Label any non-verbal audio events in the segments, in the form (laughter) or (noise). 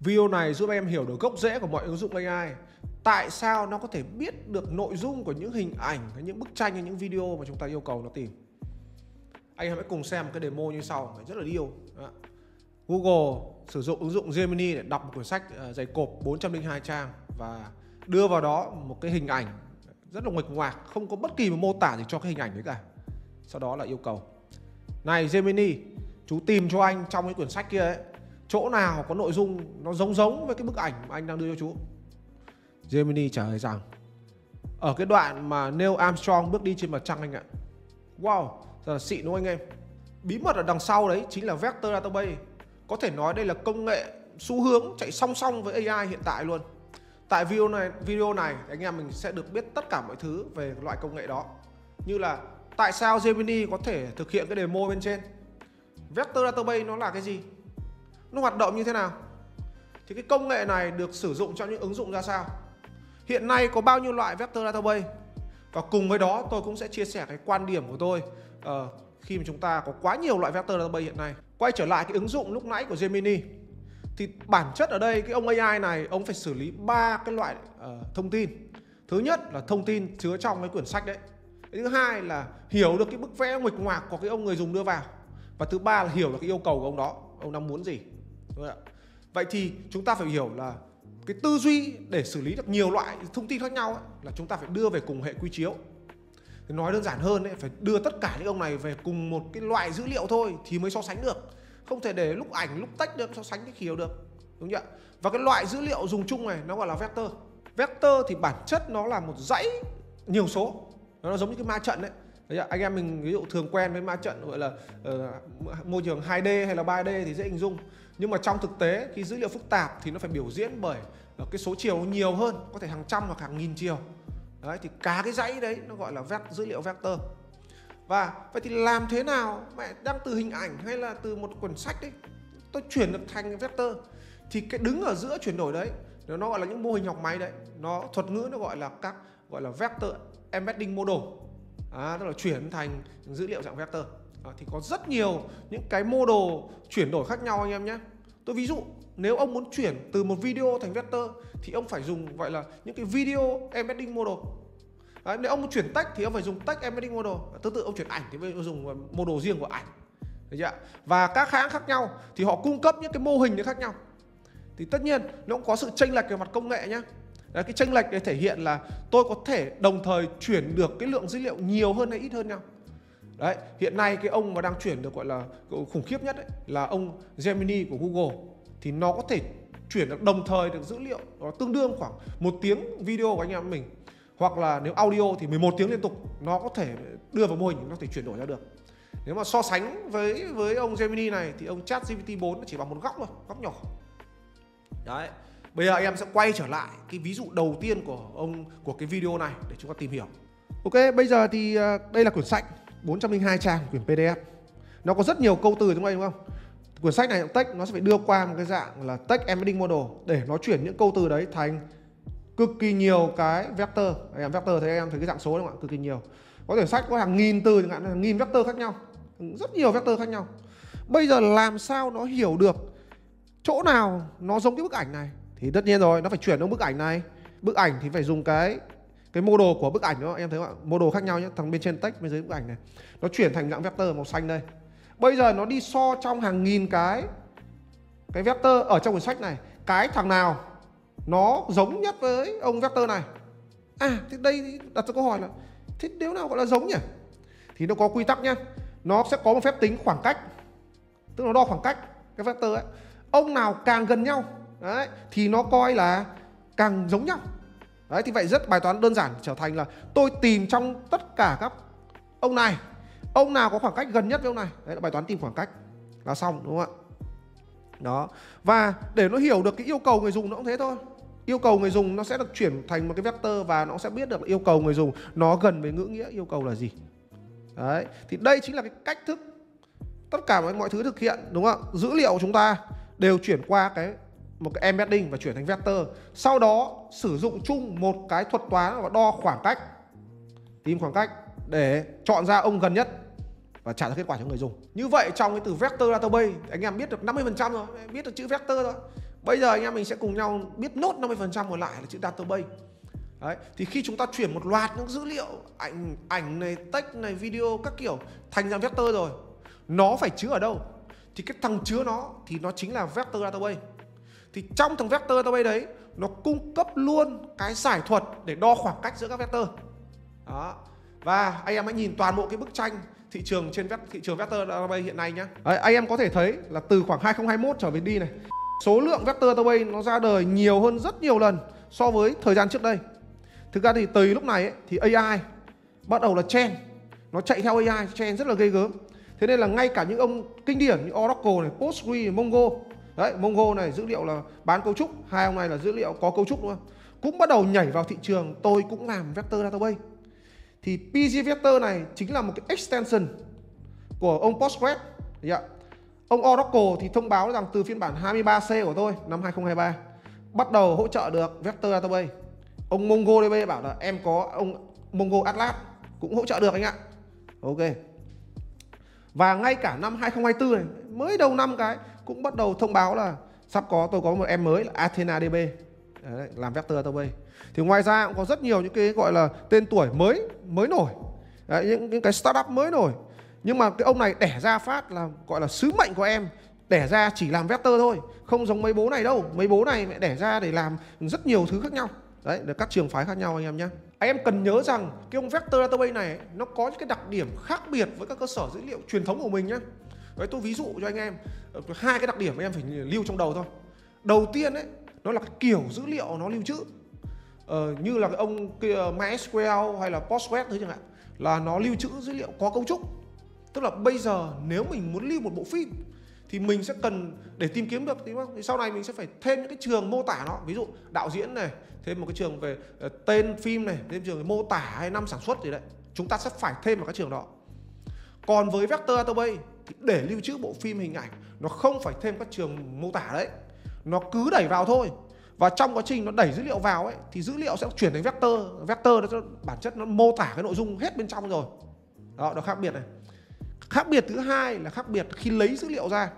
Video này giúp em hiểu được gốc rễ của mọi ứng dụng AI Tại sao nó có thể biết được nội dung của những hình ảnh, những bức tranh, những video mà chúng ta yêu cầu nó tìm? Anh em hãy cùng xem một cái demo như sau, rất là điêu. Google sử dụng ứng dụng Gemini để đọc một quyển sách ờ, dày cộp 402 trang Và đưa vào đó một cái hình ảnh rất là nguệch ngoạc Không có bất kỳ một mô tả gì cho cái hình ảnh đấy cả. Sau đó là yêu cầu. Này Gemini, chú tìm cho anh trong cái quyển sách kia ấy chỗ nào có nội dung nó giống giống với cái bức ảnh mà anh đang đưa cho chú Gemini trả lời rằng, ở cái đoạn mà Neil Armstrong bước đi trên mặt trăng anh ạ. Wow, thật là xịn đúng không anh em? Bí mật ở đằng sau đấy chính là vector database. Có thể nói đây là công nghệ xu hướng chạy song song với AI hiện tại luôn. Tại video này video này anh em mình sẽ được biết tất cả mọi thứ về loại công nghệ đó. Như là tại sao Gemini có thể thực hiện cái demo bên trên? Vector database nó là cái gì? Nó hoạt động như thế nào? Thì cái công nghệ này được sử dụng trong những ứng dụng ra sao? Hiện nay có bao nhiêu loại vector database? Và cùng với đó tôi cũng sẽ chia sẻ cái quan điểm của tôi uh, khi mà chúng ta có quá nhiều loại vector database hiện nay. Quay trở lại cái ứng dụng lúc nãy của Gemini thì bản chất ở đây cái ông AI này ông phải xử lý ba cái loại uh, thông tin. Thứ nhất là thông tin chứa trong cái quyển sách đấy. Thứ hai là hiểu được cái bức vẽ nguệch ngoạc của cái ông người dùng đưa vào. Và thứ ba là hiểu được cái yêu cầu của ông đó ông đang muốn gì đúng không ạ. Vậy thì chúng ta phải hiểu là cái tư duy để xử lý được nhiều loại thông tin khác nhau ấy, là chúng ta phải đưa về cùng hệ quy chiếu. Thì nói đơn giản hơn ấy, phải đưa tất cả những ông này về cùng một cái loại dữ liệu thôi thì mới so sánh được. Không thể để lúc ảnh lúc tách được so sánh cái kiểu được. Đúng chưa và cái loại dữ liệu dùng chung này nó gọi là vector. Vector thì bản chất nó là một dãy nhiều số. Nó giống như cái ma trận đấy Đấy, anh em mình ví dụ thường quen với ma trận gọi là uh, môi trường 2D hay là 3D thì dễ hình dung nhưng mà trong thực tế khi dữ liệu phức tạp thì nó phải biểu diễn bởi ờ, cái số chiều nhiều hơn có thể hàng trăm hoặc hàng nghìn chiều. Đấy thì cả cái dãy đấy nó gọi là vec dữ liệu vector. Và vậy thì làm thế nào mẹ đang từ hình ảnh hay là từ một quyển sách đấy tôi chuyển được thành vector? Thì cái đứng ở giữa chuyển đổi đấy nó gọi là những mô hình học máy đấy nó thuật ngữ nó gọi là các gọi là vector embedding model. À, tức là chuyển thành dữ liệu dạng vector à, thì có rất nhiều những cái mô đồ chuyển đổi khác nhau anh em nhé. Tôi ví dụ nếu ông muốn chuyển từ một video thành vector thì ông phải dùng gọi là những cái video embedding model Đấy, nếu ông muốn chuyển text thì ông phải dùng text embedding model tương tự ông chuyển ảnh thì ông dùng model riêng của ảnh. Đấy chưa? và các hãng khác nhau thì họ cung cấp những cái mô hình khác nhau. Thì tất nhiên nó cũng có sự chênh lệch về mặt công nghệ nhé Đấy, cái chênh lệch để thể hiện là tôi có thể đồng thời chuyển được cái lượng dữ liệu nhiều hơn hay ít hơn nhau đấy hiện nay cái ông mà đang chuyển được gọi là khủng khiếp nhất ấy, là ông Gemini của Google. Thì nó có thể chuyển được đồng thời được dữ liệu nó tương đương khoảng một tiếng video của anh em mình. Hoặc là nếu audio thì 11 tiếng liên tục nó có thể đưa vào mô hình nó có thể chuyển đổi ra được. Nếu mà so sánh với với ông Gemini này thì ông Chat GPT 4 nó chỉ bằng một góc thôi góc nhỏ. Đấy bây giờ em sẽ quay trở lại cái ví dụ đầu tiên của ông của cái video này để chúng ta tìm hiểu. Ok bây giờ thì à, đây là quyển sách. 402 trang quyển PDF nó có rất nhiều câu từ trong đây đúng không? Quyển sách này, text nó sẽ phải đưa qua một cái dạng là text embedding model để nó chuyển những câu từ đấy thành cực kỳ nhiều cái vector. Anh em vector, thấy em thấy cái dạng số đúng không ạ? Cực kỳ nhiều. Có thể sách có hàng nghìn từ chẳng hạn, hàng nghìn vector khác nhau. Rất nhiều vector khác nhau. Bây giờ làm sao nó hiểu được chỗ nào nó giống cái bức ảnh này? Thì tất nhiên rồi, nó phải chuyển sang bức ảnh này. Bức ảnh thì phải dùng cái cái mô đồ của bức ảnh đó, em thấy không ạ? Đồ khác nhau nhé thằng bên trên text bên dưới bức ảnh này. Nó chuyển thành dạng vector màu xanh đây. Bây giờ nó đi so trong hàng nghìn cái cái vector ở trong quyển sách này. Cái thằng nào nó giống nhất với ông vector này? À thì đây, đặt ra câu hỏi là, thế nếu nào gọi là giống nhỉ? Thì nó có quy tắc nhá. Nó sẽ có một phép tính khoảng cách, tức là nó đo khoảng cách cái vector ấy. Ông nào càng gần nhau, đấy, thì nó coi là càng giống nhau đấy thì vậy rất bài toán đơn giản trở thành là tôi tìm trong tất cả các ông này. Ông nào có khoảng cách gần nhất với ông này? Đấy là bài toán tìm khoảng cách là xong đúng không ạ? Đó. Và để nó hiểu được cái yêu cầu người dùng nó cũng thế thôi. Yêu cầu người dùng nó sẽ được chuyển thành một cái vector và nó sẽ biết được yêu cầu người dùng nó gần với ngữ nghĩa yêu cầu là gì. Đấy thì đây chính là cái cách thức tất cả mọi, mọi thứ thực hiện đúng không ạ? Dữ liệu của chúng ta đều chuyển qua cái một cái embedding và chuyển thành vector sau đó sử dụng chung một cái thuật toán và đo khoảng cách tìm khoảng cách để chọn ra ông gần nhất và trả ra kết quả cho người dùng như vậy trong cái từ vector database anh em biết được 50% rồi biết được chữ vector rồi bây giờ anh em mình sẽ cùng nhau biết nốt 50% còn lại là chữ database Đấy, thì khi chúng ta chuyển một loạt những dữ liệu ảnh ảnh này, text này, video các kiểu thành ra vector rồi, nó phải chứa ở đâu? Thì cái thằng chứa nó thì nó chính là vector database. Thì trong thằng vector database đấy nó cung cấp luôn cái giải thuật để đo khoảng cách giữa các vector. Đó. Và anh em hãy nhìn toàn bộ cái bức tranh thị trường trên thị trường vector database hiện nay nhé. anh em có thể thấy là từ khoảng 2021 trở về đi này, số lượng vector database nó ra đời nhiều hơn rất nhiều lần so với thời gian trước đây. Thực ra thì từ lúc này ấy, thì AI bắt đầu là trend, nó chạy theo AI trend rất là ghê gớm. Thế nên là ngay cả những ông kinh điển như Oracle này, Postgre, Mongo Đấy, Mongo này dữ liệu là bán cấu trúc, hai ông này là dữ liệu có cấu trúc luôn. Cũng bắt đầu nhảy vào thị trường, tôi cũng làm vector database. Thì PG Vector này chính là một cái extension của ông Postgres. yeah. Ông Oracle thì thông báo rằng từ phiên bản 23C của tôi năm 2023 bắt đầu hỗ trợ được Vector Database. Ông MongoDB bảo là em có ông Mongo Atlas cũng hỗ trợ được anh ạ. Ok. Và ngay cả năm 2024 này mới đầu năm cái cũng bắt đầu thông báo là sắp có tôi có một em mới là Athena DB Đấy, làm vector database thì ngoài ra cũng có rất nhiều những cái gọi là tên tuổi mới mới nổi. Đấy, những, những cái startup mới nổi. Nhưng mà cái ông này đẻ ra phát là gọi là sứ mệnh của em. Đẻ ra chỉ làm vector thôi không giống mấy bố này đâu. Mấy bố này mẹ đẻ ra để làm rất nhiều thứ khác nhau. Đấy để các trường phái khác nhau anh em nhé anh em cần nhớ rằng cái ông vector database này nó có những cái đặc điểm khác biệt với các cơ sở dữ liệu truyền thống của mình nhé đấy tôi ví dụ cho anh em ờ, hai cái đặc điểm anh em phải lưu trong đầu thôi. Đầu tiên ấy nó là cái kiểu dữ liệu nó lưu trữ. Ờ, như là cái ông kia MySQL hay là Postgres thế chẳng hạn là nó lưu trữ dữ liệu có cấu trúc. Tức là bây giờ nếu mình muốn lưu một bộ phim thì mình sẽ cần để tìm kiếm được thì, thì sau này mình sẽ phải thêm những cái trường mô tả nó. Ví dụ đạo diễn này thêm một cái trường về ờ, tên phim này thêm trường về mô tả hay năm sản xuất gì đấy. Chúng ta sẽ phải thêm vào các trường đó. Còn với vector database thì để lưu trữ bộ phim hình ảnh, nó không phải thêm các trường mô tả đấy. Nó cứ đẩy vào thôi. Và trong quá trình nó đẩy dữ liệu vào ấy, thì dữ liệu sẽ chuyển thành vector. Vector nó bản chất nó mô tả cái nội dung hết bên trong rồi. Đó, nó khác biệt này. Khác biệt thứ hai là khác biệt khi lấy dữ liệu ra.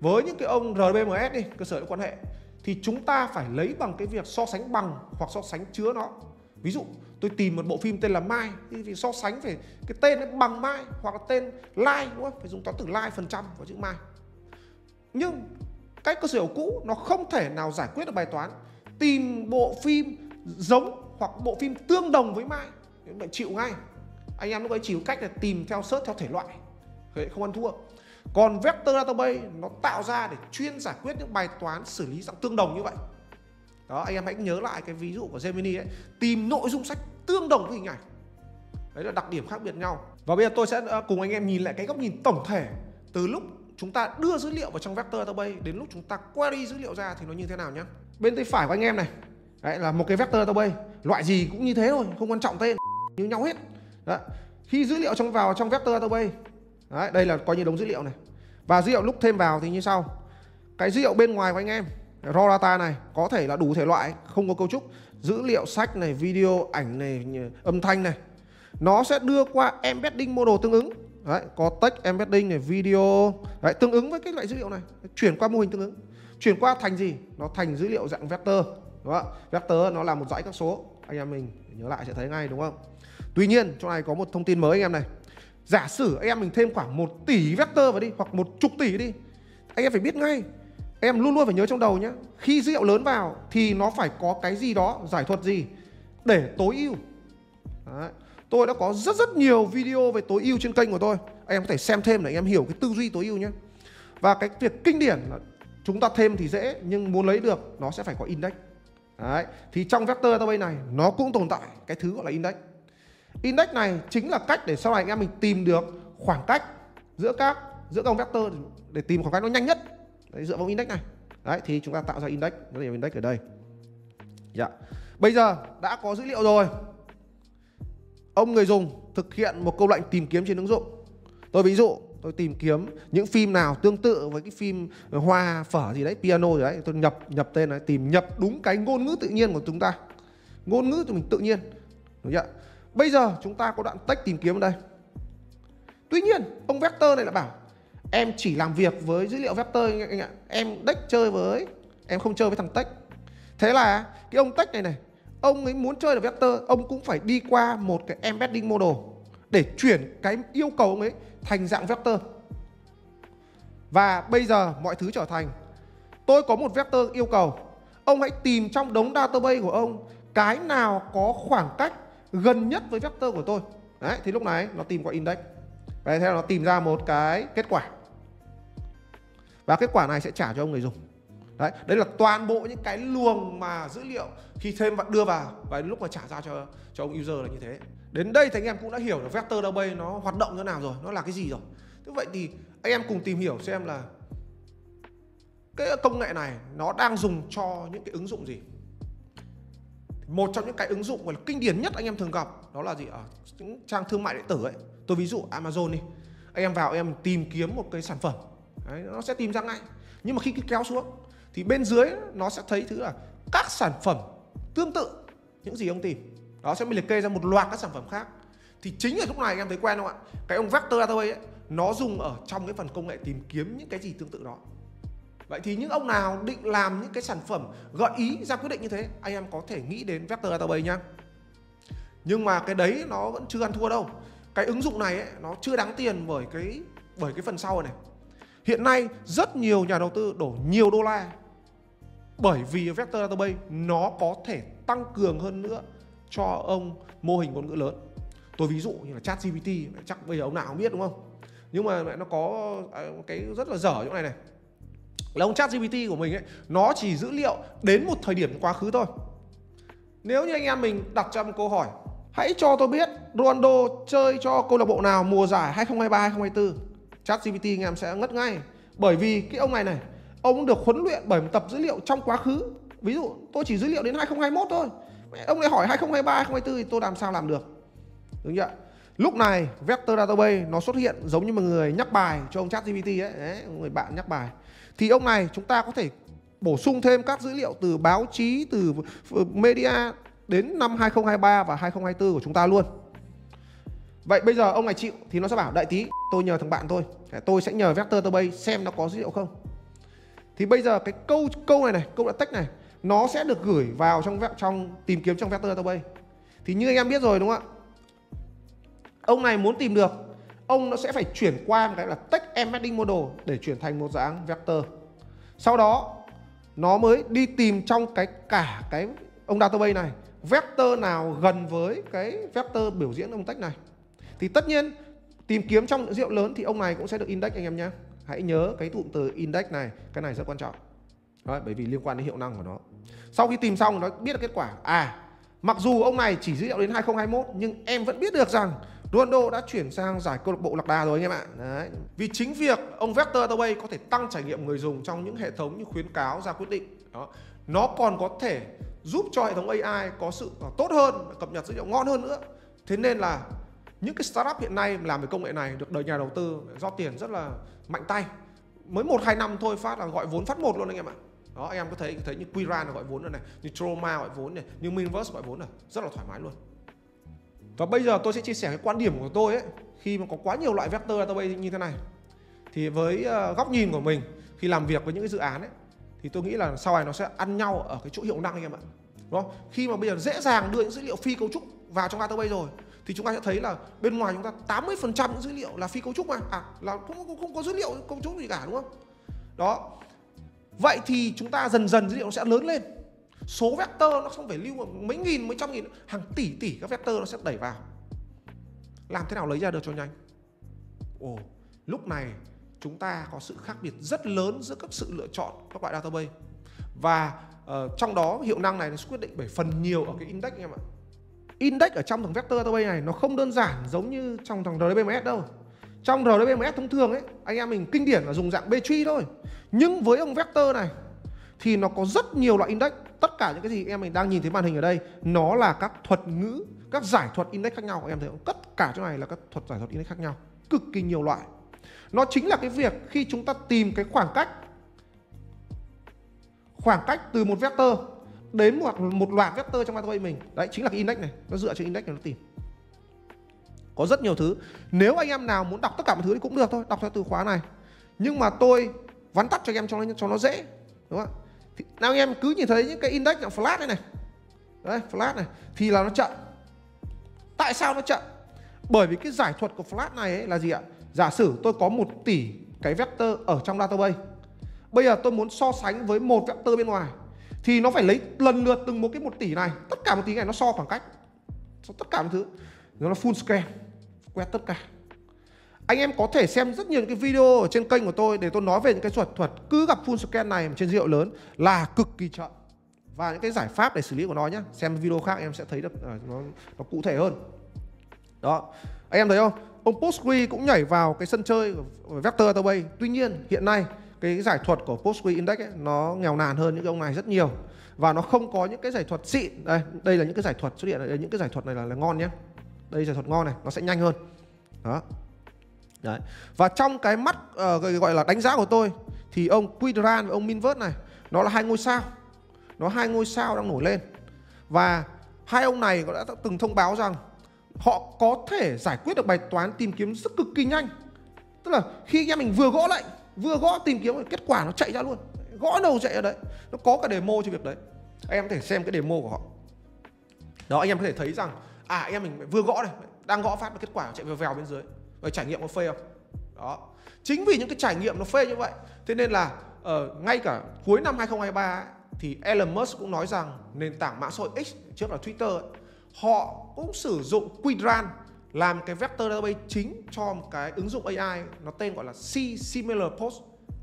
Với những cái ông RBMS đi, cơ sở quan hệ, thì chúng ta phải lấy bằng cái việc so sánh bằng hoặc so sánh chứa nó ví dụ, tôi tìm một bộ phim tên là Mai, thì so sánh về cái tên nó bằng Mai hoặc là tên Lai, đúng không? Phải dùng toán tử Lai phần trăm của chữ Mai. Nhưng cách cơ sở hiểu cũ, nó không thể nào giải quyết được bài toán tìm bộ phim giống hoặc bộ phim tương đồng với Mai. Bạn chịu ngay. Anh em lúc ấy chỉ có cách là tìm theo search theo thể loại. Thế không ăn thua. Còn vector database nó tạo ra để chuyên giải quyết những bài toán xử lý dạng tương đồng như vậy đó anh em hãy nhớ lại cái ví dụ của Gemini ấy tìm nội dung sách tương đồng với hình ảnh. Đấy là đặc điểm khác biệt nhau. Và bây giờ tôi sẽ ờ, cùng anh em nhìn lại cái góc nhìn tổng thể. Từ lúc chúng ta đưa dữ liệu vào trong vector database đến lúc chúng ta query dữ liệu ra thì nó như thế nào nhé bên tay phải của anh em này đấy là một cái vector database loại gì cũng như thế thôi không quan trọng tên (laughs) như nhau hết. Đấy. khi dữ liệu trong vào trong vector database đấy, đây là coi như đống dữ liệu này. Và dữ liệu lúc thêm vào thì như sau. Cái dữ liệu bên ngoài của anh em raw data này có thể là đủ thể loại không có cấu trúc. Dữ liệu sách này video ảnh này âm thanh này. Nó sẽ đưa qua embedding model tương ứng. Đấy, có text embedding này video. Đấy, tương ứng với cái loại dữ liệu này. Chuyển qua mô hình tương ứng. Chuyển qua thành gì? Nó thành dữ liệu dạng vector đúng không vector nó là một dãy các số. Anh em mình nhớ lại sẽ thấy ngay đúng không? Tuy nhiên chỗ này có một thông tin mới anh em này. Giả sử anh em mình thêm khoảng 1 tỷ vector vào đi hoặc một chục tỷ đi anh em phải biết ngay em luôn luôn phải nhớ trong đầu nhé khi dữ liệu lớn vào thì nó phải có cái gì đó, giải thuật gì để tối ưu Đấy. tôi đã có rất rất nhiều video về tối ưu trên kênh của tôi anh em có thể xem thêm để anh em hiểu cái tư duy tối ưu nhé và cái việc kinh điển là chúng ta thêm thì dễ, nhưng muốn lấy được nó sẽ phải có index Đấy. thì trong vector database này nó cũng tồn tại cái thứ gọi là index index này chính là cách để sau này anh em mình tìm được khoảng cách giữa các giữa các vector để tìm khoảng cách nó nhanh nhất Đấy, dựa vào index này. Đấy thì chúng ta tạo ra index. Nó là index ở đây. Dạ. Bây giờ đã có dữ liệu rồi. Ông người dùng thực hiện một câu lệnh tìm kiếm trên ứng dụng. Tôi ví dụ tôi tìm kiếm những phim nào tương tự với cái phim hoa phở gì đấy piano gì đấy. Tôi nhập nhập tên đấy, tìm nhập đúng cái ngôn ngữ tự nhiên của chúng ta. Ngôn ngữ của mình tự nhiên. Đúng chưa bây giờ chúng ta có đoạn text tìm kiếm ở đây. Tuy nhiên ông vector này là bảo em chỉ làm việc với dữ liệu vector anh ạ. Em deck chơi với, em không chơi với thằng tech. Thế là cái ông tech này này, ông ấy muốn chơi được vector, ông cũng phải đi qua một cái embedding model để chuyển cái yêu cầu ông ấy thành dạng vector. Và bây giờ mọi thứ trở thành, tôi có một vector yêu cầu, ông hãy tìm trong đống database của ông cái nào có khoảng cách gần nhất với vector của tôi. Đấy, thì lúc này nó tìm qua index. Và theo nó tìm ra một cái kết quả và kết quả này sẽ trả cho ông người dùng. Đấy đấy là toàn bộ những cái luồng mà dữ liệu khi thêm và đưa vào, và lúc mà trả ra cho cho ông user là như thế. Đến đây thì anh em cũng đã hiểu là vector database nó hoạt động như nào rồi, nó là cái gì rồi. Thế vậy thì anh em cùng tìm hiểu xem là cái công nghệ này nó đang dùng cho những cái ứng dụng gì. Một trong những cái ứng dụng gọi là kinh điển nhất anh em thường gặp đó là gì ở những trang thương mại điện tử ấy. Tôi ví dụ Amazon đi. Anh em vào em tìm kiếm một cái sản phẩm. Đấy, nó sẽ tìm ra ngay. Nhưng mà khi kéo xuống thì bên dưới nó sẽ thấy thứ là các sản phẩm tương tự những gì ông tìm. Đó sẽ bị liệt kê ra một loạt các sản phẩm khác. Thì chính ở lúc này em thấy quen không ạ? Cái ông vector database ấy nó dùng ở trong cái phần công nghệ tìm kiếm những cái gì tương tự đó. Vậy thì những ông nào định làm những cái sản phẩm gợi ý ra quyết định như thế anh em có thể nghĩ đến vector database nhá. Nhưng mà cái đấy nó vẫn chưa ăn thua đâu. Cái ứng dụng này ấy, nó chưa đáng tiền bởi cái bởi cái phần sau này hiện nay rất nhiều nhà đầu tư đổ nhiều đô la bởi vì vector database nó có thể tăng cường hơn nữa cho ông mô hình ngôn ngữ lớn. Tôi ví dụ như là chat gpt chắc bây giờ ông nào cũng biết, đúng không? Nhưng mà nó có à, cái rất là dở chỗ này này. Là ông chat gpt của mình ấy, nó chỉ dữ liệu đến một thời điểm quá khứ thôi. Nếu như anh em mình đặt cho một câu hỏi, hãy cho tôi biết Ronaldo chơi cho câu lạc bộ nào mùa giải 2023 2024 chat gpt anh em sẽ ngất ngay. Bởi vì cái ông này này ông được huấn luyện bởi một tập dữ liệu trong quá khứ. Ví dụ tôi chỉ dữ liệu đến 2021 thôi. Ông này hỏi 2023 2024 thì tôi làm sao làm được? Đúng chưa lúc này vector database nó xuất hiện giống như một người nhắc bài cho ông chat gpt ấy. Đấy, người bạn nhắc bài. Thì ông này chúng ta có thể bổ sung thêm các dữ liệu từ báo chí từ ừ, media đến năm 2023 và 2024 của chúng ta luôn. Vậy bây giờ ông này chịu thì nó sẽ bảo đợi tí, tôi nhờ thằng bạn tôi. Tôi sẽ nhờ vector database xem nó có dữ liệu không. Thì bây giờ cái câu câu này này, câu đã text này, nó sẽ được gửi vào trong trong tìm kiếm trong vector database thì như anh em biết rồi, đúng không ạ? Ông này muốn tìm được, ông nó sẽ phải chuyển qua một cái là text embedding model để chuyển thành một dạng vector. Sau đó, nó mới đi tìm trong cái cả cái ông database này, vector nào gần với cái vector biểu diễn ông text này thì tất nhiên tìm kiếm trong những rượu lớn thì ông này cũng sẽ được index anh em nhé hãy nhớ cái cụm từ index này cái này rất quan trọng. Đấy, bởi vì liên quan đến hiệu năng của nó. Sau khi tìm xong nó biết được kết quả. À mặc dù ông này chỉ dữ liệu đến 2021 nhưng em vẫn biết được rằng Ronaldo đã chuyển sang giải câu lạc bộ lạc đà rồi anh em ạ. Đấy. vì chính việc ông vector Away có thể tăng trải nghiệm người dùng trong những hệ thống như khuyến cáo ra quyết định. Đó nó còn có thể giúp cho hệ thống AI có sự ờ, tốt hơn cập nhật dữ liệu ngon hơn nữa. Thế nên là những cái startup hiện nay làm về công nghệ này được đời nhà đầu tư do tiền rất là mạnh tay. Mới một, hai năm thôi, phát là gọi vốn phát một luôn anh em ạ. Đó, anh em có thấy thấy như Quiran gọi vốn rồi này, như Troma gọi vốn này, như Minverse gọi vốn này rất là thoải mái luôn. Và bây giờ tôi sẽ chia sẻ cái quan điểm của tôi ấy. Khi mà có quá nhiều loại vector database như thế này, thì với ờ, góc nhìn của mình, khi làm việc với những cái dự án ấy, thì tôi nghĩ là sau này nó sẽ ăn nhau ở cái chỗ hiệu năng anh em ạ. Đúng không? Khi mà bây giờ dễ dàng đưa những dữ liệu phi cấu trúc vào trong database rồi thì chúng ta sẽ thấy là bên ngoài chúng ta 80% những dữ liệu là phi cấu trúc mà. À là không, không, không có dữ liệu cấu trúc gì cả đúng không? Đó. Vậy thì chúng ta dần dần dữ liệu nó sẽ lớn lên. Số vector nó không phải lưu mấy nghìn mấy trăm nghìn hàng tỷ tỷ các vector nó sẽ đẩy vào. Làm thế nào lấy ra được cho nhanh? Ồ lúc này chúng ta có sự khác biệt rất lớn giữa các sự lựa chọn các loại database. Và uh, trong đó hiệu năng này nó quyết định bởi phần nhiều ở cái index em ạ index ở trong thằng vector database này nó không đơn giản giống như trong thằng RDBMS đâu. Trong RDBMS thông thường ấy, anh em mình kinh điển là dùng dạng B-tree thôi. Nhưng với ông vector này thì nó có rất nhiều loại index. Tất cả những cái gì em mình đang nhìn thấy màn hình ở đây, nó là các thuật ngữ, các giải thuật index khác nhau. Em thấy không? Tất cả chỗ này là các thuật giải thuật index khác nhau. Cực kỳ nhiều loại. Nó chính là cái việc khi chúng ta tìm cái khoảng cách khoảng cách từ một vector đến một một loạt vector trong database mình. Đấy, chính là cái index này. Nó dựa trên index này nó tìm. Có rất nhiều thứ. Nếu anh em nào muốn đọc tất cả mọi thứ thì cũng được thôi, đọc theo từ khóa này. Nhưng mà tôi vắn tắt cho anh em cho nó cho nó dễ, đúng không thì nào anh em cứ nhìn thấy những cái index dạng flat này này. Đấy, flat này. Thì là nó chậm. Tại sao nó chậm? Bởi vì cái giải thuật của flat này ấy là gì ạ? Giả sử tôi có một tỷ cái vector ở trong database. Bây giờ tôi muốn so sánh với một vector bên ngoài thì nó phải lấy lần lượt từng một cái một tỷ này. Tất cả một tỷ này nó so khoảng cách. So tất cả mọi thứ. Nó là full scan quét tất cả. Anh em có thể xem rất nhiều những cái video ở trên kênh của tôi để tôi nói về những cái thuật thuật cứ gặp full scan này trên rượu lớn là cực kỳ chậm. Và những cái giải pháp để xử lý của nó nhé xem video khác em sẽ thấy được ờ, nó, nó cụ thể hơn. Đó. Anh em thấy không? Ông Postgre cũng nhảy vào cái sân chơi của vector database tuy nhiên hiện nay cái giải thuật của Postgre Index ấy, nó nghèo nàn hơn những ông này rất nhiều và nó không có những cái giải thuật xịn đây đây là những cái giải thuật xuất hiện đây những cái giải thuật này là, là ngon nhé đây giải thuật ngon này nó sẽ nhanh hơn đó Đấy. Và trong cái mắt uh, gọi là đánh giá của tôi thì ông Quidran và ông Minvert này nó là hai ngôi sao. Nó hai ngôi sao đang nổi lên. Và hai ông này đã từng thông báo rằng họ có thể giải quyết được bài toán tìm kiếm rất cực kỳ nhanh. Tức là khi anh em mình vừa gõ lệnh, vừa gõ tìm kiếm kết quả nó chạy ra luôn. Gõ đầu chạy ra đấy. Nó có cả demo cho việc đấy. Anh em có thể xem cái demo của họ. Đó anh em có thể thấy rằng à anh em mình vừa gõ này, đang gõ phát kết quả chạy vèo vèo bên dưới và trải nghiệm có phê không đó chính vì những cái trải nghiệm nó phê như vậy thế nên là uh, ngay cả cuối năm 2023 thì Elon Musk cũng nói rằng nền tảng mạng xã hội X trước là Twitter ấy, họ cũng sử dụng Quidran làm cái vector database chính cho một cái ứng dụng AI nó tên gọi là C Similar Post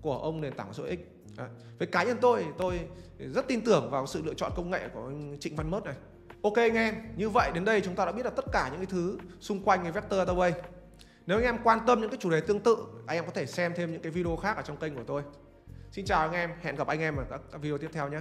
của ông nền tảng số X. À, với cá nhân tôi tôi rất tin tưởng vào sự lựa chọn công nghệ của anh Trịnh Văn Mớt này. Ok anh em, như vậy đến đây chúng ta đã biết là tất cả những cái thứ xung quanh cái vector database. Nếu anh em quan tâm những cái chủ đề tương tự, anh em có thể xem thêm những cái video khác ở trong kênh của tôi. Xin chào anh em, hẹn gặp anh em ở các video tiếp theo nhé.